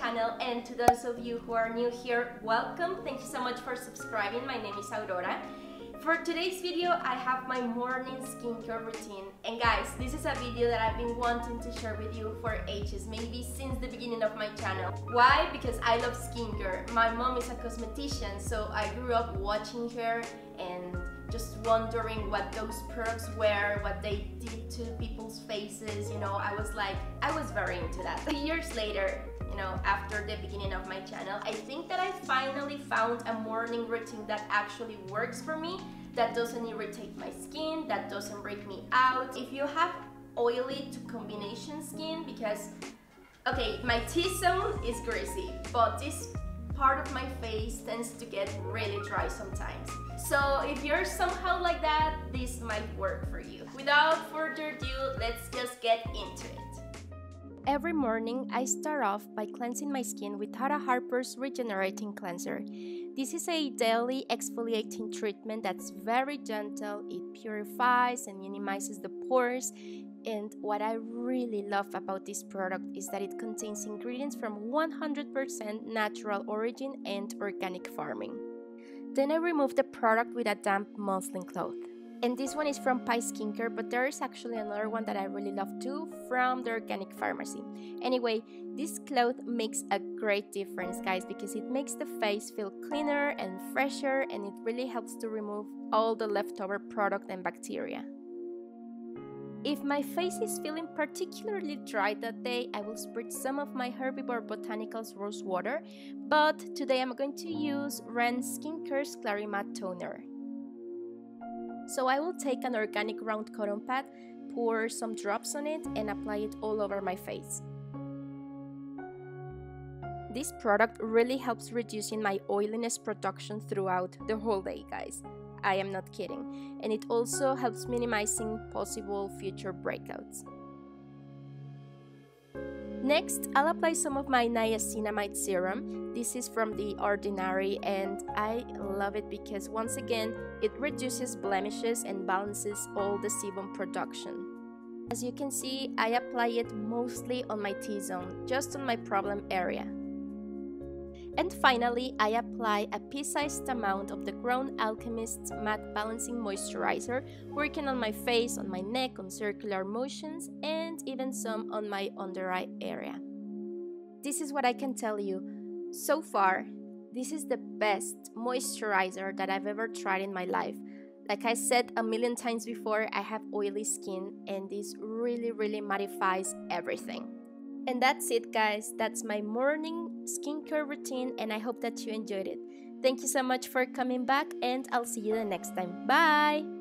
channel and to those of you who are new here, welcome. Thank you so much for subscribing. My name is Aurora. For today's video, I have my morning skincare routine. And guys, this is a video that I've been wanting to share with you for ages, maybe since the beginning of my channel. Why? Because I love skincare. My mom is a cosmetician, so I grew up watching her and just wondering what those products were, what they faces, you know, I was like, I was very into that. Years later, you know, after the beginning of my channel, I think that I finally found a morning routine that actually works for me, that doesn't irritate my skin, that doesn't break me out. If you have oily to combination skin, because, okay, my T-zone is greasy, but this part of my face tends to get really dry sometimes. So if you're somehow like that, this might work for you. Without further ado, let's just get into it. Every morning, I start off by cleansing my skin with Tata Harper's Regenerating Cleanser. This is a daily exfoliating treatment that's very gentle, it purifies and minimizes the pores. And what I really love about this product is that it contains ingredients from 100% natural origin and organic farming. Then I remove the product with a damp muslin cloth. And this one is from Pai Skincare, but there is actually another one that I really love too from the Organic Pharmacy. Anyway, this cloth makes a great difference, guys, because it makes the face feel cleaner and fresher and it really helps to remove all the leftover product and bacteria. If my face is feeling particularly dry that day, I will spritz some of my Herbivore Botanicals Rose Water, but today I'm going to use Ren Skincare's Clarimatte Toner. So I will take an organic round cotton pad, pour some drops on it and apply it all over my face. This product really helps reducing my oiliness production throughout the whole day, guys. I am not kidding. And it also helps minimizing possible future breakouts. Next, I'll apply some of my niacinamide serum. This is from The Ordinary and I love it because once again, it reduces blemishes and balances all the sebum production. As you can see, I apply it mostly on my T-zone, just on my problem area. And finally, I apply a pea-sized amount of the Grown Alchemist's Matte Balancing Moisturizer, working on my face, on my neck, on circular motions, and even some on my under eye area. This is what I can tell you. So far, this is the best moisturizer that I've ever tried in my life. Like I said a million times before, I have oily skin and this really, really mattifies everything. And that's it, guys. That's my morning skincare routine, and I hope that you enjoyed it. Thank you so much for coming back, and I'll see you the next time. Bye!